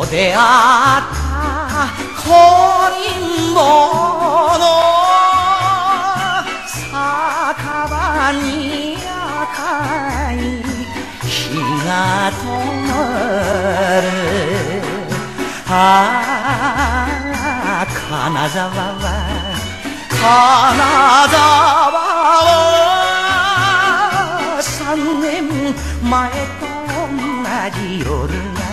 と出会った恋んぼの酒場に赤い日が灯るああ金沢は金沢は三年前と同じ夜が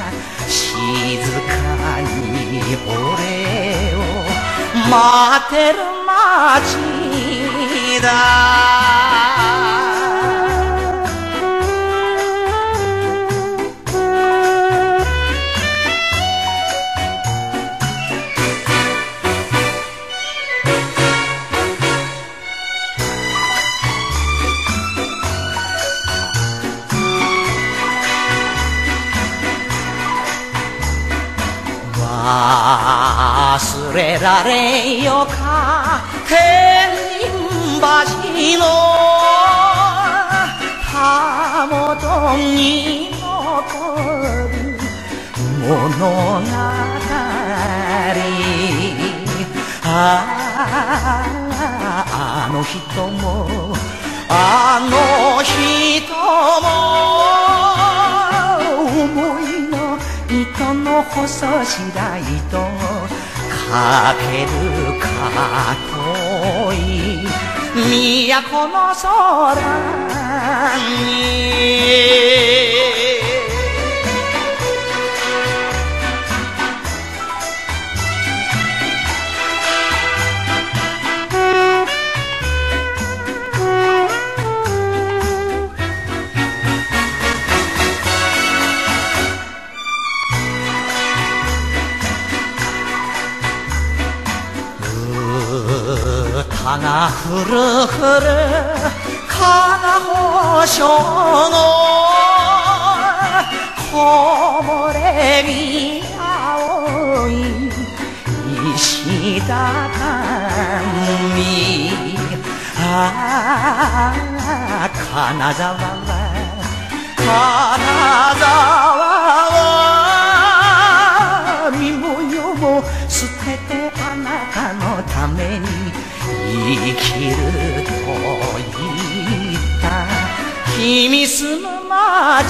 静かに俺を待ってる街だ。忘れられよか天神橋のたもとに残る物語。あああの人もあの人も糸の細白糸かけるか遠い都の空に歌がふるふる金保証の木漏れ日青い石畳ああ金沢は金沢きると言った。君住む街